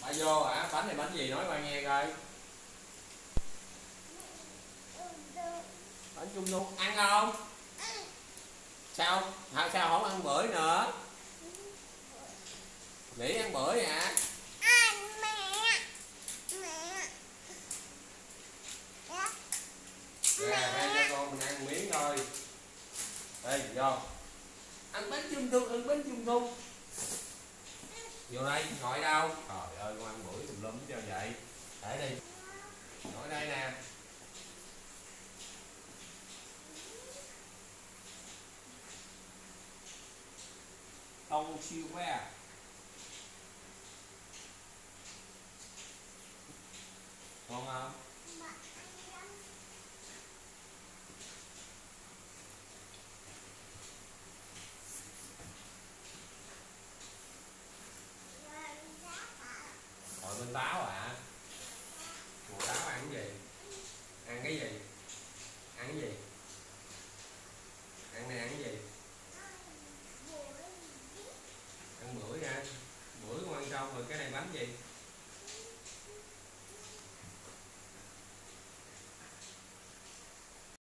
bà vô hả? Bánh này bánh gì? Nói bà nghe coi. Bánh trung thu ăn không? Sao? Sao sao không ăn bưởi nữa? Nghĩ ăn bưởi hả? Nè, đây cho con mình ăn miếng thôi. Đây, vô. Ăn bánh trung thu, ăn bánh trung thu. Vô đây, ngồi đâu? Trời ơi, con ăn bưởi tùm lum cho vậy. Để đi. Ngồi đây nè. Ông siêu quá à Ngon không? Bên táo à Mùa táo ăn cái gì? Ăn cái gì? Ăn cái gì? Ăn này ăn cái gì? Ăn bưởi nha Bưởi con ăn xong rồi, cái này bánh gì?